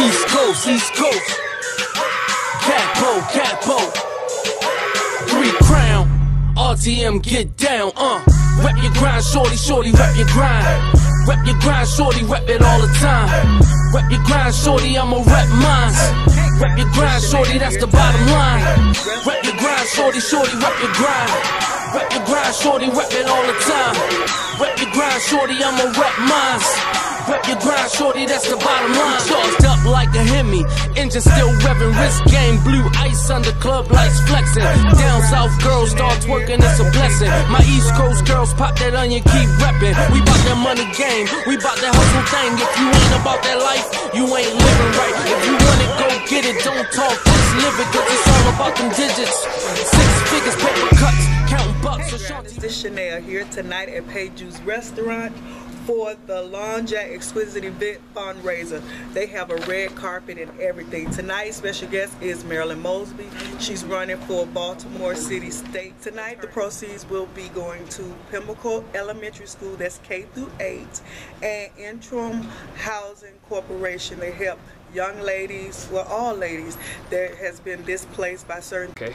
Coast, East Coast. Capo, Capo. Three Crown. RTM, get down, uh. Rep your grind, shorty, shorty, rep your grind. Rep your grind, shorty, rep it all the time. Rep your grind, shorty, I'ma rep mine. Rep your grind, shorty, that's the bottom line. Rep your grind, shorty, shorty, rep your grind. Rep your grind, shorty, rep it all the time. Rep your grind, shorty, I'ma rep mine. Rep your grind, shorty, that's the bottom line. Up like a Hemi, engine still revving, wrist game, blue ice under club lights flexing. Down south girls start twerking, it's a blessing. My east coast girls pop that onion, keep repping. We bout that money game, we bout that hustle thing. If you ain't about that life, you ain't living right. If you want it, go get it, don't talk, just live it, cause it's all about them digits. Six figures, paper cuts, counting bucks. So This is Shenelle here tonight at Pejus Restaurant for the LonJack Exquisite Event fundraiser. They have a red carpet and everything. Tonight's special guest is Marilyn Mosby. She's running for Baltimore City State. Tonight the proceeds will be going to Pimlico Elementary School, that's K through 8, and Interim Housing Corporation. They help young ladies, well all ladies, that has been displaced by certain Okay.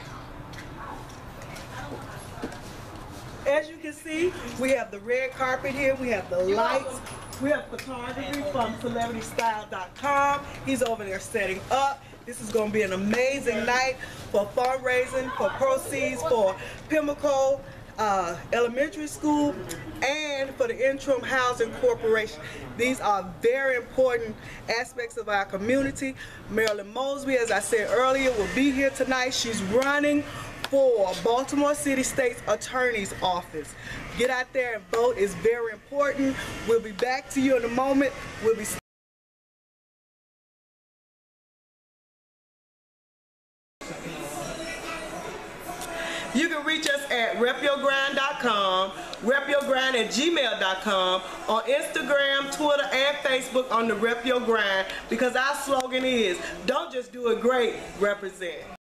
As you can see, we have the red carpet here, we have the lights, we have photography from celebritystyle.com. He's over there setting up. This is going to be an amazing night for fundraising, for proceeds for Pimlico uh, Elementary School, and for the Interim Housing Corporation. These are very important aspects of our community. Marilyn Mosby, as I said earlier, will be here tonight. She's running for Baltimore City State's Attorney's Office. Get out there and vote. It's very important. We'll be back to you in a moment. We'll be You can reach us at repyourgrind.com, repyourgrind at gmail.com, on Instagram, Twitter, and Facebook on the Rep Your Grind because our slogan is don't just do it great, represent.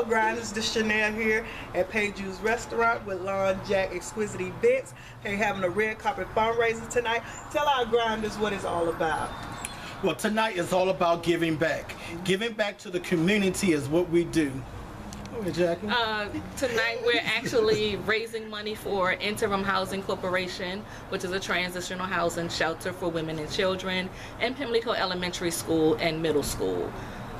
Hello grinders, this Shenelle here at Pejus Restaurant with LonJack Exquisite Events. They're having a red carpet fundraiser tonight. Tell our grinders what it's all about. Well, tonight is all about giving back. Giving back to the community is what we do. Okay, Jackie. Uh, tonight we're actually raising money for Interim Housing Corporation, which is a transitional housing shelter for women and children, and Pimlico Elementary School and Middle School.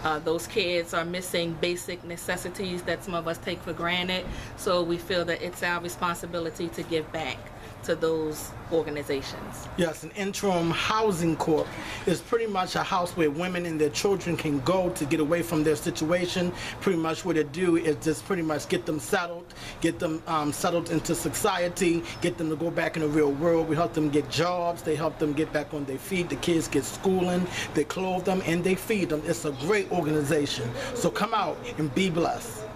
Uh, those kids are missing basic necessities that some of us take for granted, so we feel that it's our responsibility to give back to those organizations. Yes, an interim housing corp is pretty much a house where women and their children can go to get away from their situation. Pretty much what it do is just pretty much get them settled, get them um, settled into society, get them to go back in the real world. We help them get jobs, they help them get back on their feet. The kids get schooling, they clothe them, and they feed them. It's a great organization. So come out and be blessed.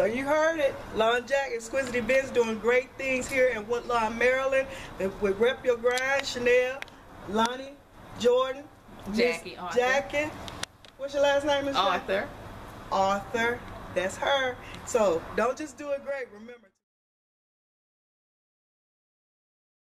So you heard it. LonJack Exquisite Events doing great things here in Woodlawn, Maryland. With Rep Your Grind, Shenelle, Lonnie, Jordan, Jackie Arthur. Jackie. What's your last name, Miss Jackie? Arthur. Arthur. That's her. So don't just do it great. Remember.